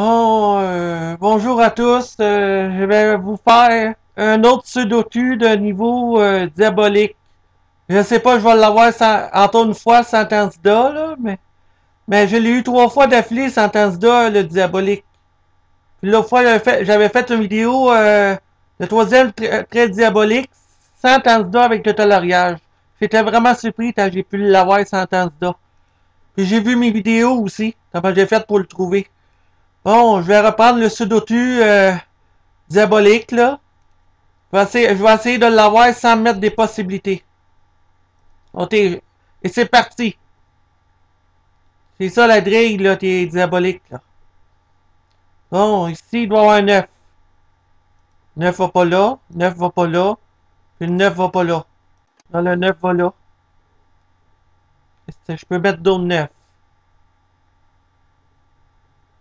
Bon, euh, bonjour à tous. Euh, je vais vous faire un autre pseudo-tu de niveau euh, diabolique. Je sais pas, je vais l'avoir encore une fois sans Tansida, là, mais, mais je l'ai eu trois fois d'affilée sans Tansida, le diabolique. Puis l'autre fois, j'avais fait, une vidéo, le troisième très diabolique, sans Tansida avec le tolériage. J'étais vraiment surpris quand j'ai pu l'avoir sans Tansida. Puis j'ai vu mes vidéos aussi, comment j'ai fait pour le trouver. Bon, je vais reprendre le pseudo-tu euh, diabolique, là. Je vais, essayer, de l'avoir sans mettre des possibilités. Ok, et c'est parti. C'est ça la grille, là, t'es diabolique, là. Bon, ici, il doit y avoir un 9. 9 va pas là, 9 va pas là, puis le 9 va pas là. Dans le 9 va là. Je peux mettre d'autres 9.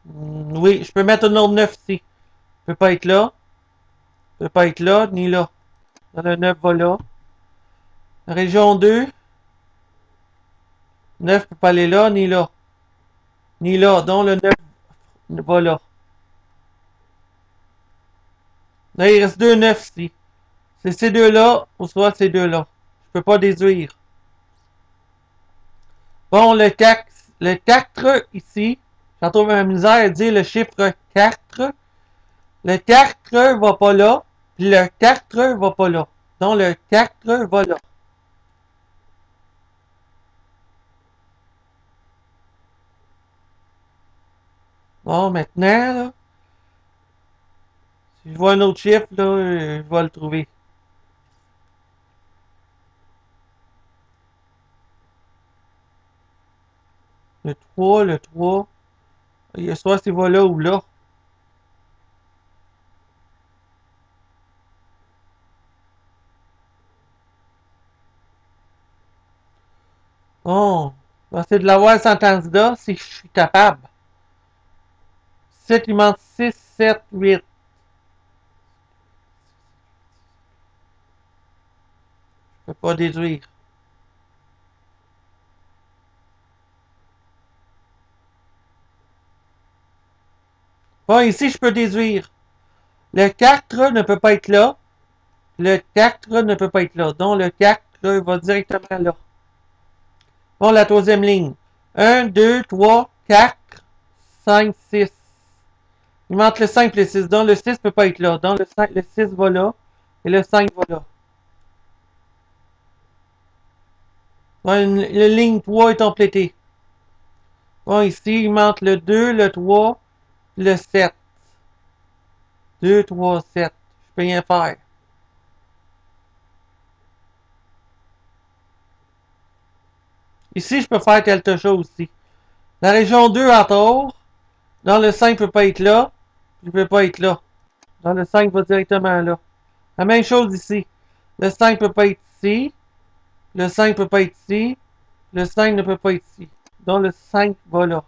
Mm, oui, je peux mettre un autre 9 ici. Je peux pas être là. Je peux pas être là, ni là. le 9 va là. Région 2. 9 peut pas aller là, ni là. Ni là. Donc le 9 va là. Là, il reste deux 9 ici. C'est ces deux-là, ou soit ces deux-là. Je peux pas déduire. Bon, le 4, le 4 ici, J'en trouve ma misère à dire le chiffre 4. Le 4 va pas là. Puis le 4 va pas là. Donc le 4 va là. Bon, maintenant, là, si je vois un autre chiffre, là, je vais le trouver. Le 3, le 3. Il soit s'il va là ou là. Bon, on va essayer de l'avoir sans candidat si je suis capable. 7, il manque 6, 7, 8. Je peux pas déduire. Bon, ici, je peux déduire. Le 4 ne peut pas être là. Le 4 ne peut pas être là. Donc, le 4 va directement là. Bon, la troisième ligne. 1, 2, 3, 4, 5, 6. Il manque le 5 et le 6. Donc, le 6 ne peut pas être là. Donc, le, 5, le 6 va là. Et le 5 va là. Bon, la ligne 3 est complétée. Bon, ici, il manque le 2, le 3, le 7. 2, 3, 7. Je peux rien faire. Ici, je peux faire quelque chose aussi. La région 2 en tour. Dans le 5 ne peut pas être là. Je peux pas être là. Dans le 5 va directement là. La même chose ici. Le 5 ne peut pas être ici. Le 5 ne peut pas être ici. Le 5 ne peut pas être ici. Donc le 5 va là.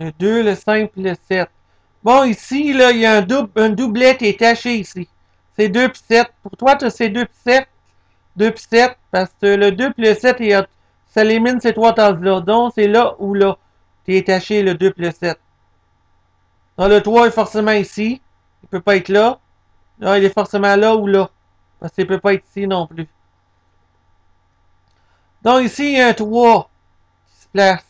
Le 2, le 5 le 7. Bon, ici, là, il y a un, double, un doublet qui est caché ici. C'est 2 puis 7. Pour toi, tu as ces 2 puis 7. 2 puis 7. Parce que le 2 puis le 7, il ça élimine ces trois tases-là. Donc, c'est là ou là. qui est caché le 2 puis le 7. Donc, le 3 est forcément ici. Il ne peut pas être là. Là, il est forcément là ou là. Parce qu'il ne peut pas être ici non plus. Donc, ici, il y a un 3 qui se place.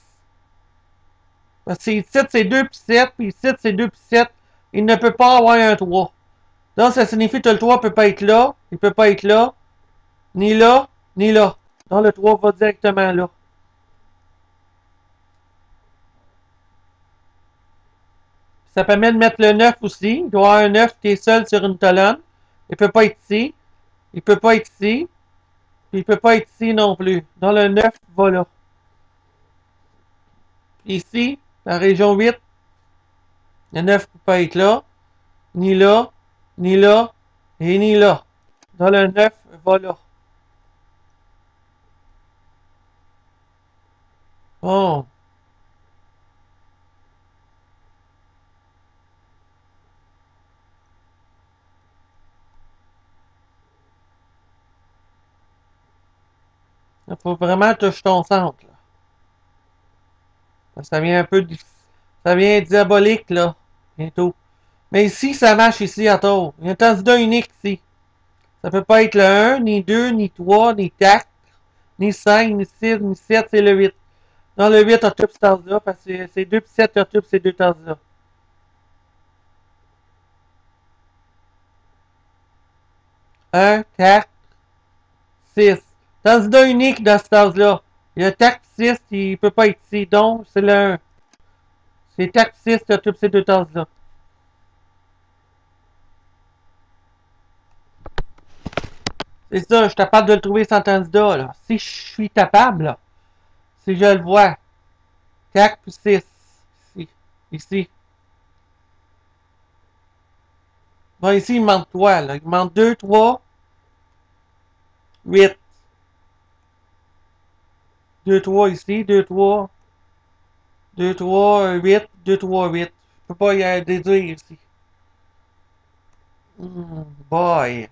Parce que ici, c'est 2 puis 7, puis ici, c'est 2 puis 7. Il ne peut pas avoir un 3. Donc, ça signifie que le 3 ne peut pas être là, il ne peut pas être là, ni là, ni là. Donc, le 3 va directement là. Ça permet de mettre le 9 aussi. Il doit avoir un 9 qui est seul sur une colonne. Il ne peut pas être ici. Il ne peut pas être ici. Puis il ne peut pas être ici non plus. Donc, le 9 va là. Ici, la région 8, le 9 ne peut pas être là, ni là, ni là, et ni là. Dans le 9, va là. Bon. Il faut vraiment toucher ton centre. Ça vient un peu... Ça vient diabolique, là. Bientôt. Mais ici, ça marche ici à tour. Il y a un candidat unique ici. Ça peut pas être le 1, ni 2, ni 3, ni 4, ni 5, ni 6, ni 7, c'est le 8. Dans le 8, on touche cette là parce que c'est 2 puis 7, on touche ces deux là. 1, 4, 6. Candidat unique dans cette tasse-là. Il y a TAC 6, il peut pas être ici. Donc, c'est le 1. C'est TAC 6 qui occupe ces deux tasses-là. C'est ça, je suis capable de le trouver sans candidat, là. Si je suis capable, là. Si je le vois. 4 puis 6. Ici. Ici. Bon, ici, il manque 3, là. Il manque 2, 3, 8. 2, 3 ici, 2, 3. 2, 3, 8, 2, 3, 8. Je peux pas y déduire ici. Hmm, boy.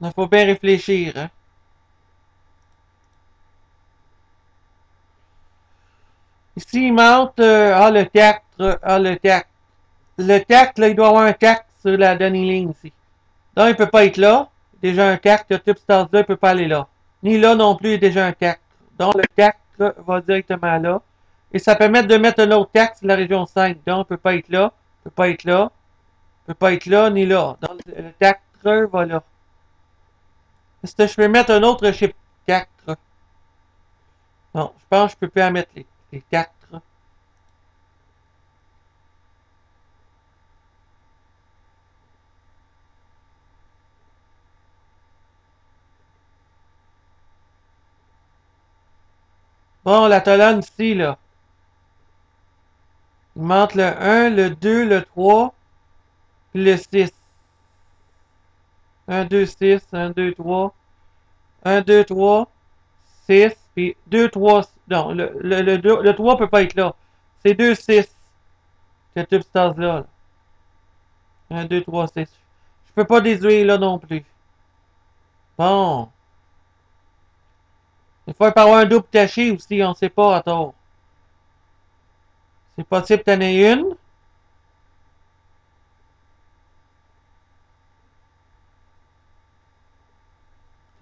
Il faut bien réfléchir. Hein? Ici, il monte euh, ah, le 4. Ah, le 4. Le 4, là, il doit avoir un 4 sur la dernière ligne ici. Donc, il peut pas être là. Déjà un 4. Le type stars 2 il peut pas aller là. Ni là non plus, il est déjà un 4. Donc, le 4 là, va directement là. Et ça permet de mettre un autre 4 sur la région 5. Donc, il peut pas être là. Il peut pas être là. Il peut pas être là, ni là. Donc, le 4 va là. Est-ce que je peux mettre un autre chip 4? Non, je pense que je peux plus en mettre les, les 4. Bon, la colonne ici, là. Il manque le 1, le 2, le 3, puis le 6. 1, 2, 6, 1, 2, 3. 1, 2, 3, 6, puis 2, 3. Non, le, le, le, 2, le 3 peut pas être là. C'est 2, 6. Cette substance-là. 1, 2, 3, 6. Je peux pas déduire là non plus. Bon. Il faut pas avoir un double caché aussi, on sait pas à tort. C'est possible que aies une.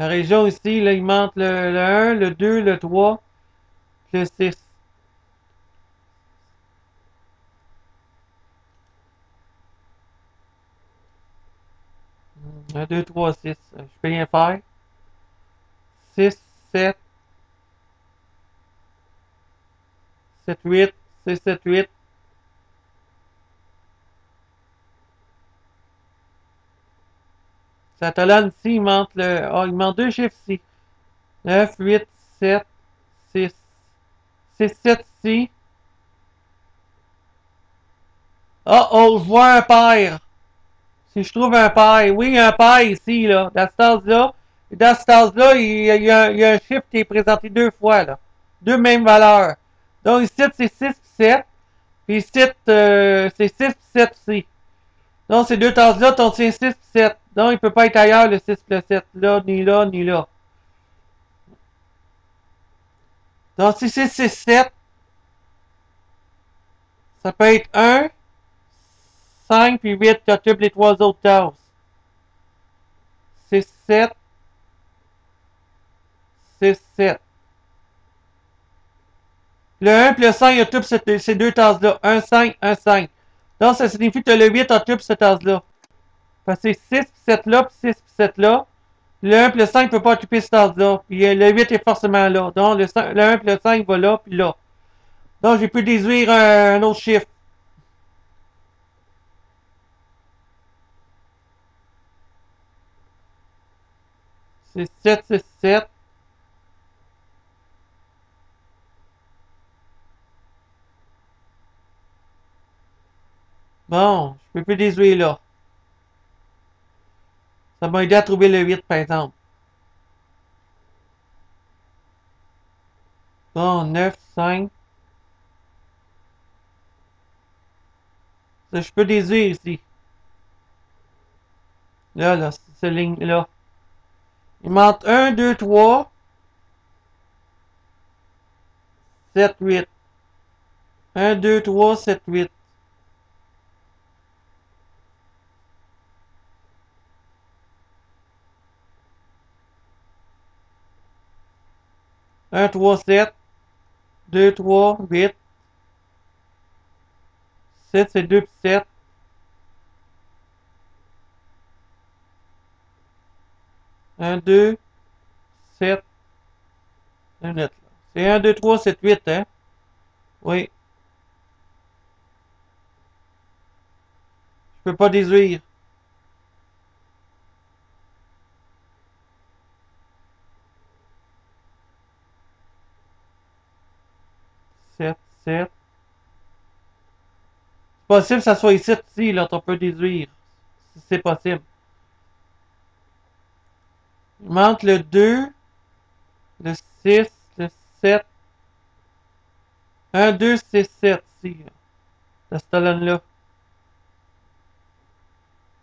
La région ici, là, il manque le, le 1, le 2, le 3, le 6. Un, 2, 3, 6. Je peux rien faire. 6, 7. 7, 8. 6, 7, 8. Ça talonne ici, il manque le. Oh, il manque deux chiffres ici. 9, 8, 7, 6. 6, 7 ici. Oh, oh, je vois un paire. Si je trouve un paire. Oui, un paire ici, là. Dans cette tasse-là. Dans cette tasse-là, il, y a, un chiffre qui est présenté deux fois, là. Deux mêmes valeurs. Donc, ici, c'est 6 et 7. Puis ici, euh, c'est 6 et 7 ici. Donc, ces deux tasses-là, t'en tiens 6 et 7. Donc, il peut pas être ailleurs le 6 plus 7. Là, ni là, ni là. Donc, si c'est 6, 7, ça peut être 1, 5, puis 8, tu occupes les trois autres tasses. 6, 7, 6, 7. Le 1 plus le 5 occupe ces deux tasses-là. 1, 5, 1, 5. Donc, ça signifie que le 8 occupe cette tasse-là. Parce que c'est 6 puis 7 là, puis 6 puis 7 là. Le 1 puis le 5 ne peut pas occuper cette tasse-là. Puis euh, le 8 est forcément là. Donc le, 5, le 1 puis le 5 va là, puis là. Donc j'ai pu déduire un, un autre chiffre. C'est 7, 6, 7. Bon, je peux plus détruire là. Ça m'a aidé à trouver le 8, par exemple. Bon, 9, 5. Ça, je peux déduire ici. Là, là, cette ligne-là. Il manque 1, 2, 3. 7, 8. 1, 2, 3, 7, 8. Un, trois, sept. Deux, trois, huit. Sept, c'est deux, puis sept. Un, deux, sept. C'est un, deux, trois, sept, huit, hein? Oui. Je peux pas déduire. 7, 7. C'est possible que ça soit ici, ici, là, on peut déduire. Si c'est possible. Il manque le 2, le 6, le 7. 1, 2, 6, 7, ici. Là. Cette colonne-là.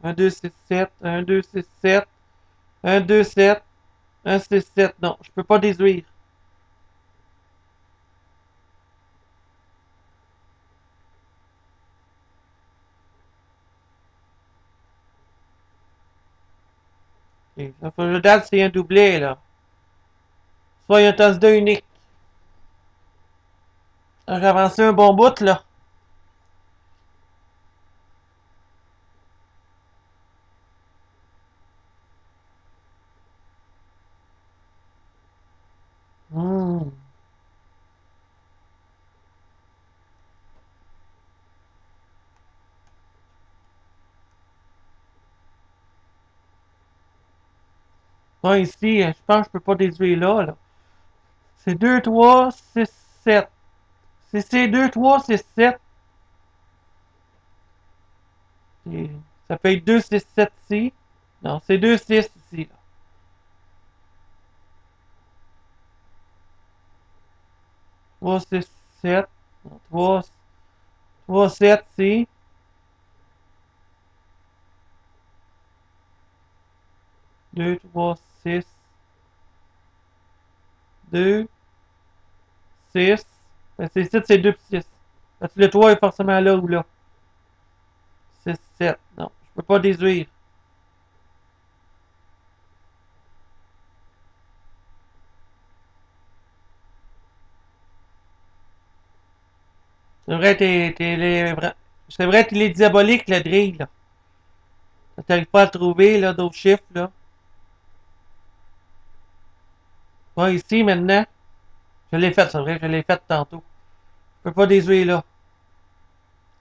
1, 2, 6, 7. 1, 2, 6, 7. 1, 2, 7. 1, 6, 7. Non, je peux pas déduire. Que je regarde c'est un doublé, là. Soit un tasse 2 unique. J'ai avancé un bon bout, là. Bon, ici, je pense que je peux pas déduire là, là. C'est 2, 3, 6, 7. Si c'est 2, 3, 6, 7. Ça peut être 2, 6, 7 ici. Non, c'est 2, 6 ici. Là. 3, 6, 7. Non, 3, 3, 7 ici. 2, 3, 6, 2, 6. Ben, c'est 7, c'est 2 6. Parce que le 3 est forcément là ou là. 6, 7. Non, je peux pas déduire. C'est vrai, t'es, les, c'est vrai, t'es les diaboliques, la grille, là. T'arrives pas à trouver, là, d'autres chiffres, là. Ouais, ici, maintenant. Je l'ai fait, c'est vrai, je l'ai fait tantôt. Je peux pas déduire là.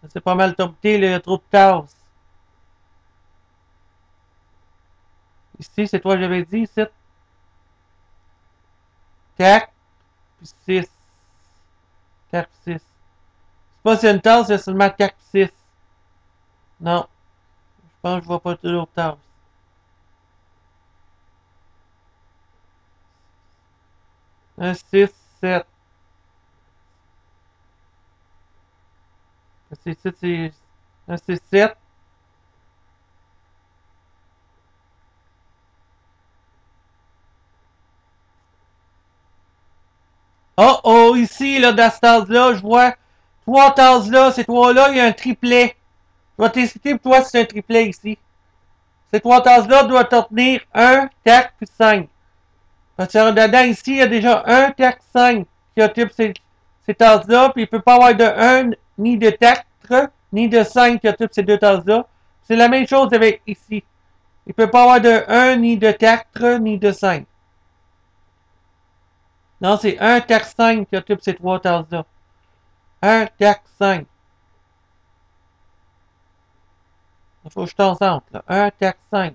C'est pas mal tombé, il y a trop de cases. Ici, c'est toi, j'avais dit, ici. 4, puis 6. 4, 6. C'est pas si une tasse, c'est seulement 4, 6. Non. Je pense que je vois pas toujours tasse. Un 6, 7. C'est 7, c'est. Un 6, 7. Oh oh, ici, là, dans cette tasse-là, je vois trois tasses-là, ces trois-là, il y a un triplet. Je vais t'expliquer pour toi si c'est un triplet ici. Ces trois tasses-là doivent contenir 1, 4 puis 5. Parce que dedans, ici, il y a déjà un TAC 5 qui occupe ces, ces tasses-là, puis il ne peut pas avoir de 1 ni de TAC ni de 5 qui occupe ces deux tasses-là. C'est la même chose avec ici. Il ne peut pas avoir de 1 ni de 4 ni de 5. Non, c'est un TAC 5 qui occupe ces trois tasses-là. Un TAC 5. Il faut que je t'en là. Un TAC 5.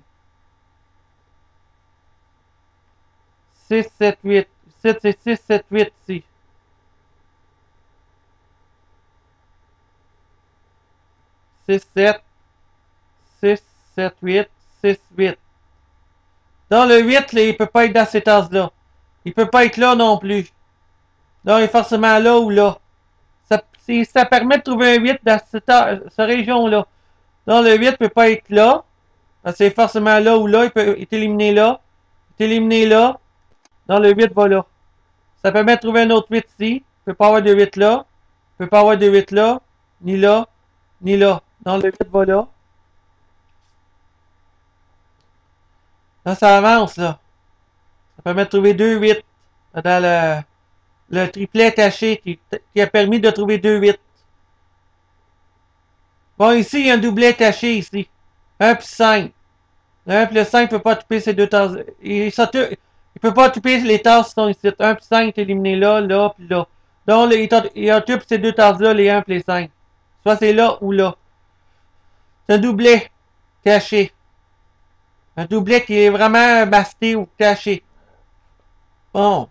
6, 7, 8. 7, c'est 6, 7, 8 ici. 6, 7, 6, 7, 8, 6, 8. Dans le 8, là, il peut pas être dans cet as-là. Il ne peut pas être là non plus. Donc, il est forcément là ou là. Ça, permet de trouver un 8 dans cette, cette région-là. Donc, le 8 ne peut pas être là. C'est forcément là ou là. Il peut être éliminé là. Il est éliminé là. Dans le 8 va là. Ça permet de trouver un autre 8 ici. Il ne peut pas avoir de 8 là. Il ne peut pas avoir de 8 là. Ni là. Ni là. Dans le 8 va là. Là, ça avance, là. Ça permet de trouver deux 8 dans le, le triplet taché qui, a permis de trouver deux 8. Bon, ici, il y a un doublet taché ici. 1 plus 5. Le 1 plus 5 ne peut pas touper ces deux tasses. Il ne peut pas touper les tasses qui sont ici. 1 plus 5 est éliminé là, là, puis là. Donc, il occupe ces deux tasses-là, les 1 plus les 5. Soit c'est là ou là. C'est un doublet caché. Un doublet qui est vraiment masté ou caché. Bon.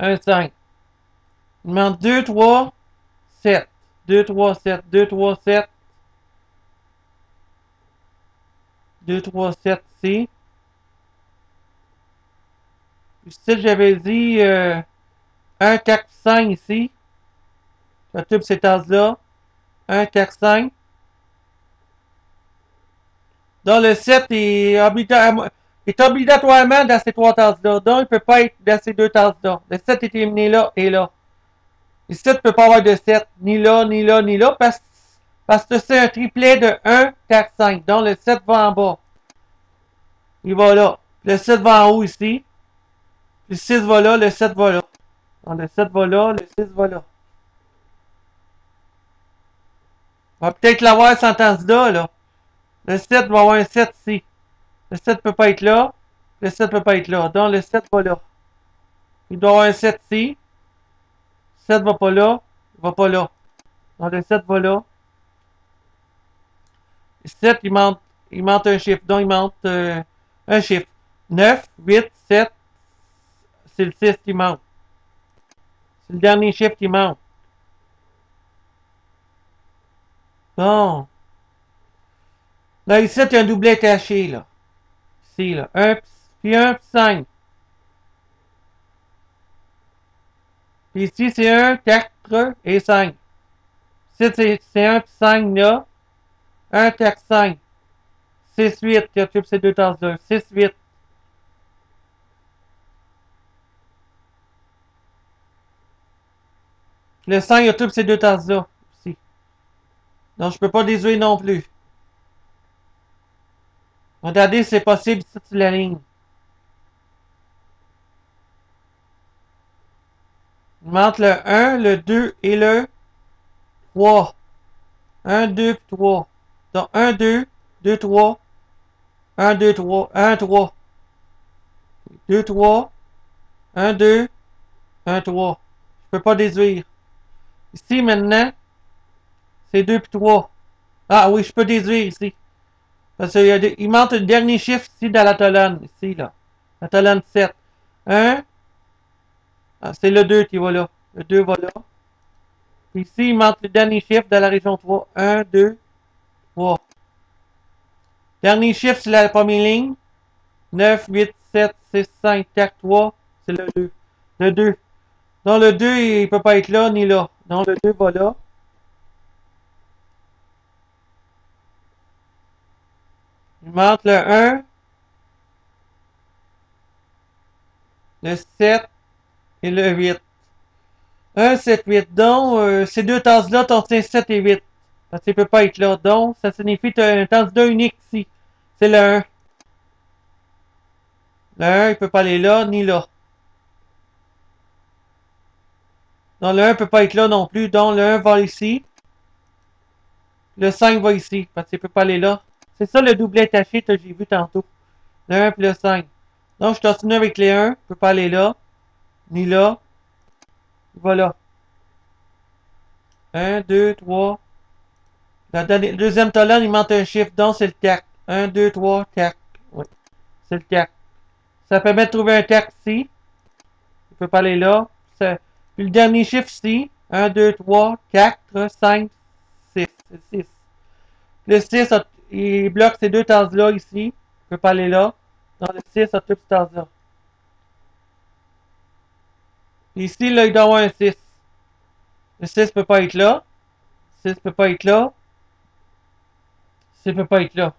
1, 5. Il demande 2, 3, 7. 2, 3, 7. 2, 3, 7. 2, 3, 7 ici. Ici, j'avais dit euh, 1, 4, 5 ici. Tube ces tasses-là. 1, 4, 5. Donc, le 7 est, obligatoirement, dans ces trois tasses-là. Donc, il ne peut pas être dans ces deux tasses-là. Le 7 est éliminé là et là. Le 7 ne peut pas avoir de 7, ni là, ni là, ni là, parce, parce que c'est un triplet de 1, 4, 5. Donc, le 7 va en bas. Il va là. Le 7 va en haut ici. Le 6 va là, le 7 va là. Donc, le 7 va là, le 6 va là. On va peut-être l'avoir sans candidat, là. Le 7 va avoir un 7 ici. Le 7 ne peut pas être là. Le 7 ne peut pas être là. Donc, le 7 va là. Il doit avoir un 7 ici. Le 7 va pas là. Il va pas là. Donc, le 7 va là. Le 7, il monte, il monte un chiffre. Donc, il monte euh, un chiffre. 9, 8, 7. C'est le 6 qui monte. C'est le dernier chiffre qui monte. Bon. Là, ici, tu as un doublet caché, là. Ici, là. 1, puis 1, puis 5. Puis ici, c'est 1, 4 et 5. Ici, c'est 1 puis 5, là. 1, 4, 5. 6, 8, qui occupe ces deux tasses-là. 6, 8. Le 5 occupe ces deux tasses-là. Donc, je peux pas désuer non plus. Regardez, c'est possible ici sur la ligne. Il montre le 1, le 2 et le 3. 1, 2, 3. Donc 1, 2, 2, 3. 1, 2, 3. 1, 3. 2, 3. 1, 2. 1, 3. Je peux pas déduire. Ici, maintenant, c'est 2 puis 3. Ah oui, je peux déduire ici. Parce qu'il il montre le dernier chiffre ici dans la colonne. Ici, là. La colonne 7. 1. Ah, c'est le 2 qui va là. Le 2 va là. Ici, il montre le dernier chiffre dans la région 3. 1, 2, 3. Dernier chiffre sur la première ligne. 9, 8, 7, 6, 5, 4, 3. C'est le 2. Le 2. Donc le 2, il peut pas être là ni là. Donc le 2 va là. Il montre le 1, le 7 et le 8. 1, 7, 8. Donc, euh, ces deux tasses-là contiennent 7 et 8. Parce qu'il ne peut pas être là. Donc, ça signifie que tu as un candidat unique ici. C'est le 1. Le 1, il ne peut pas aller là, ni là. Donc, le 1 ne peut pas être là non plus. Donc, le 1 va ici. Le 5 va ici. Parce qu'il peut pas aller là. C'est ça le doublet taché que j'ai vu tantôt. Le 1 plus le 5. Donc, je continue avec les 1. Je peux pas aller là. Ni là. Voilà. 1, 2, 3. La deuxième colonne, il manque un chiffre. Donc, c'est le 4. 1, 2, 3, 4. Oui. C'est le 4. Ça permet de trouver un 4 ici. Je peux pas aller là. Puis le dernier chiffre ici. 1, 2, 3, 4, 5, 6. C'est 6. Le 6, il bloque ces deux tases-là ici. Ne peut pas aller là. Dans le 6, a toutes ces tases-là. Ici, là, il doit avoir un 6. Le 6 ne peut pas être là. Le 6 ne peut pas être là. Le 6 ne peut pas être là.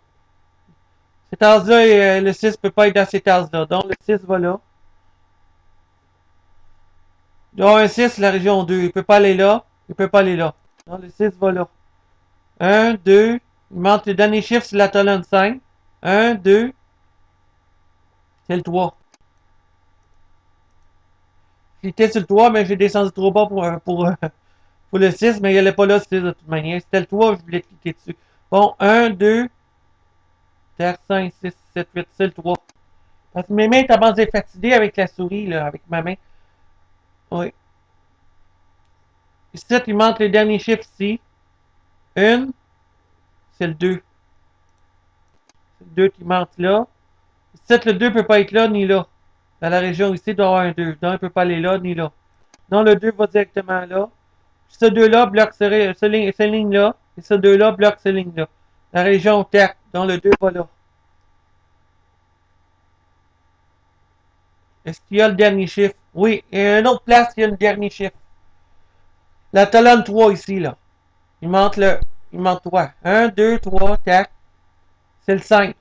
Ces tases-là, euh, le 6 ne peut pas être dans ces tases-là. Donc, le 6 va là. Avoir un 6, la région 2. Il peut pas aller là. Il peut pas aller là. Donc, le 6 va là. 1, 2. Il manque le dernier chiffre sur la colonne 5. 1, 2. C'est le 3. J'étais sur le 3, mais j'ai descendu trop bas pour, pour, pour le 6, mais il n'allait pas là, c'était de toute manière. C'était le 3, je voulais cliquer dessus. Bon, 1, 2, 4, 5, 6, 7, 8, c'est le 3. Parce que mes mains étaient fatiguées avec la souris, là, avec ma main. Oui. Ici, il manque le dernier chiffre ici. 1, c'est le 2. C'est le 2 qui manque là. Ici, le 2 ne peut pas être là ni là. Dans la région ici, il doit y avoir un 2. Donc, il ne peut pas aller là ni là. Donc, le 2 va directement là. Ce 2-là bloque ce, ce ligne, cette ligne-là. Et ce 2-là bloque cette ligne-là. La région terre. Donc, le 2 va là. Est-ce qu'il y a le dernier chiffre? Oui. Et une autre place, il y a le dernier chiffre. La colonne 3 ici, là. Il manque le. Il manque 3. 1, 2, 3, tac. C'est le 5.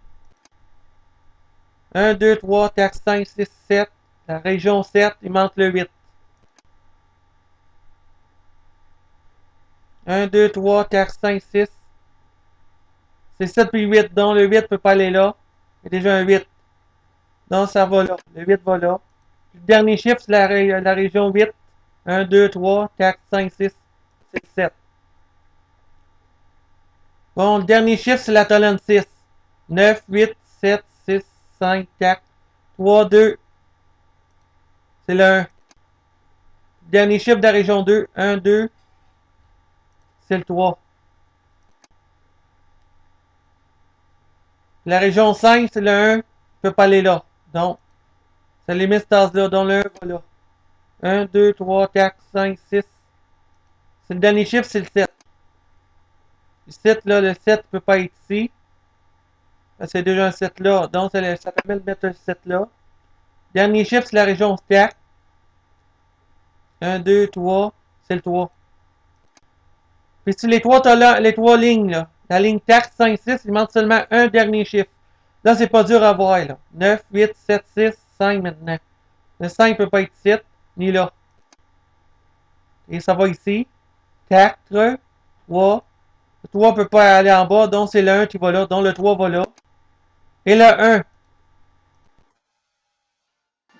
1, 2, 3, 4, 5, 6, 7. La région 7, il manque le 8. 1, 2, 3, 4, 5, 6. C'est 7 puis 8. Donc le 8 ne peut pas aller là. Il y a déjà un 8. Donc ça va là. Le 8 va là. Dernier chiffre, c'est la, région 8. 1, 2, 3, 4, 5, 6, 6, 7. Bon, le dernier chiffre, c'est la colonne 6. 9, 8, 7, 6, 5, 4, 3, 2. C'est le 1. Dernier chiffre de la région 2. 1, 2. C'est le 3. La région 5, c'est le 1. ne peut pas aller là. Donc, ça limite cette tasse-là. Donc, le 1 va là. 1, 2, 3, 4, 5, 6. C'est le dernier chiffre, c'est le 7. Le 7, là, le 7 ne peut pas être ici. C'est déjà un 7 là. Donc, ça, ça permet de mettre un 7 là. Dernier chiffre, c'est la région stack. 1, 2, 3. C'est le 3. Puis si les trois, là, les trois lignes, là, la ligne TAC 5, 6, il manque seulement un dernier chiffre. Là, c'est pas dur à voir. Là. 9, 8, 7, 6, 5 maintenant. Le 5 ne peut pas être ici, ni là. Et ça va ici. 4, 3. Le 3 ne peut pas aller en bas, donc c'est le 1 qui va là. Donc le 3 va là. Et le 1.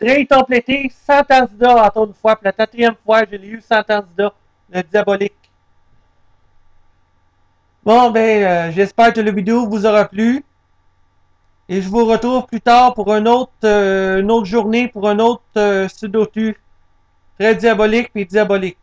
Dre complété 100 candidats à une fois. Pour la quatrième fois, je l'ai eu 100 candidats. Le diabolique. Bon, ben, euh, j'espère que la vidéo vous aura plu. Et je vous retrouve plus tard pour euh, une autre journée, pour un autre euh, Sudoku. Très diabolique et diabolique.